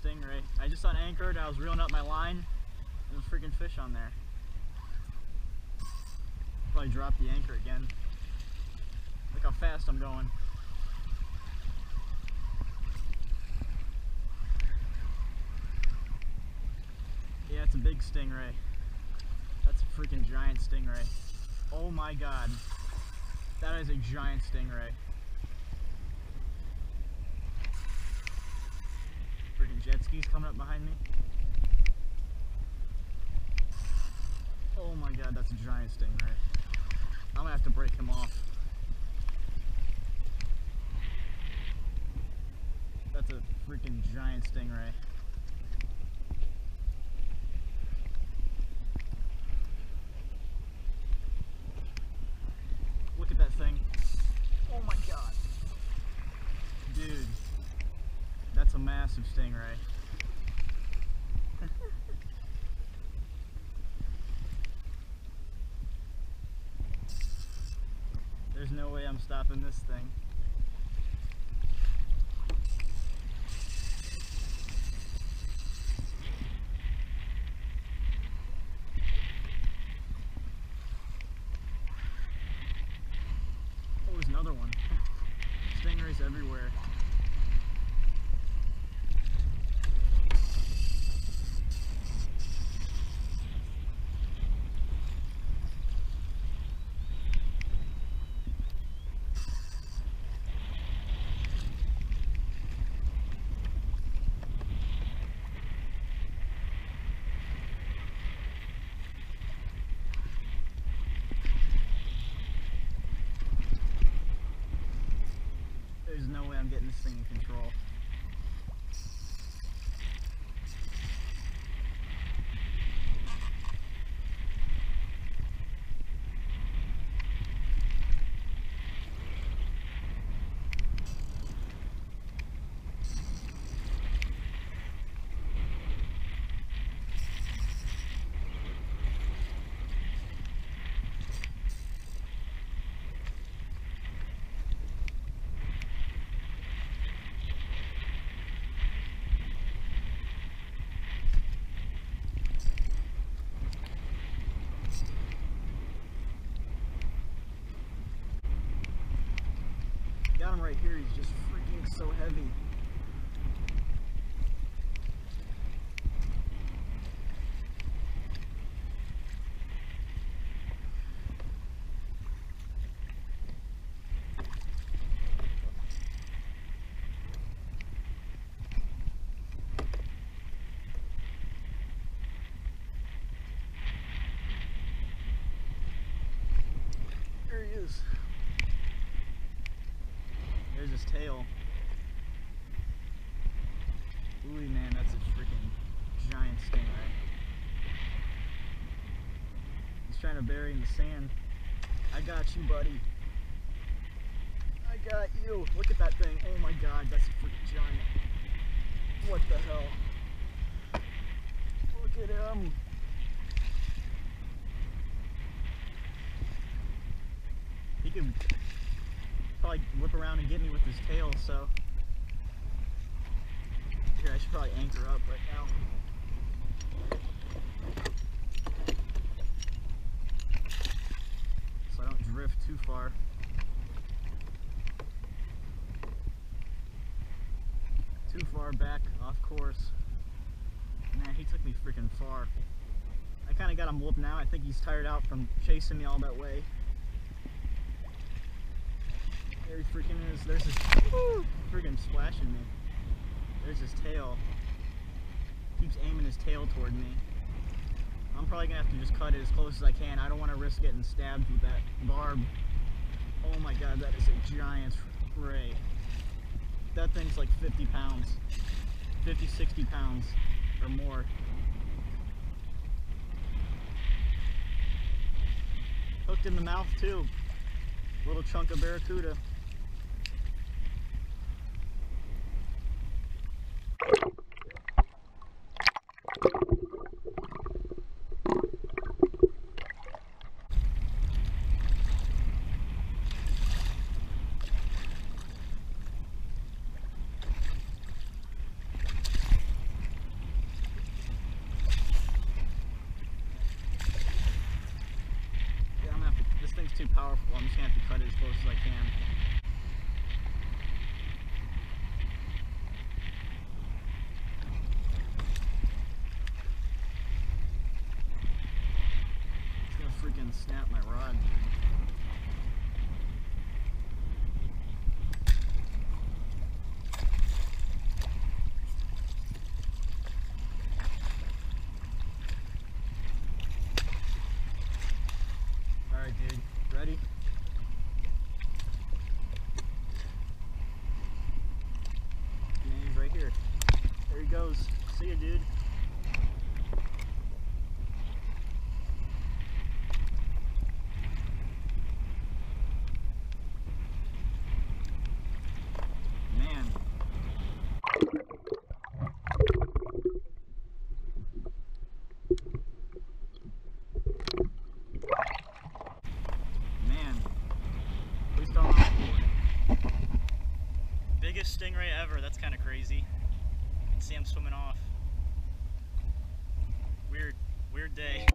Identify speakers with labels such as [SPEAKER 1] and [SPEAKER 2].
[SPEAKER 1] stingray. I just unanchored, I was reeling up my line, and a freaking fish on there. Probably drop the anchor again. Look how fast I'm going. Yeah, it's a big stingray. That's a freaking giant stingray. Oh my god. That is a giant stingray. Freaking jet skis coming up behind me. Oh my god, that's a giant stingray. I'm gonna have to break him off. That's a freaking giant stingray. Look at that thing. Oh my god. Dude. That's a massive stingray. There's no way I'm stopping this thing. Oh, there's another one. Stingrays everywhere. There's no way I'm getting this thing in control. Got him right here, he's just freaking so heavy. There he is. There's his tail. Ooh man, that's a freaking giant stingray. He's trying to bury in the sand. I got you, buddy. I got you. Look at that thing. Oh my god, that's a freaking giant. What the hell? Look at him. He can probably whip around and get me with his tail, so. Here, I should probably anchor up right now. So I don't drift too far. Too far back off course. Man, he took me freaking far. I kind of got him whooped now. I think he's tired out from chasing me all that way. There he freaking is. There's his freaking splashing me. There's his tail. Keeps aiming his tail toward me. I'm probably gonna have to just cut it as close as I can. I don't want to risk getting stabbed with that barb. Oh my god, that is a giant ray. That thing's like 50 pounds. 50, 60 pounds or more. Hooked in the mouth too. Little chunk of barracuda. Yeah, I'm gonna have to, this thing's too powerful. I'm just gonna have to cut it as close as I can. It's gonna freaking snap my rod. dude. biggest stingray ever. That's kind of crazy. You can see him swimming off. Weird, weird day.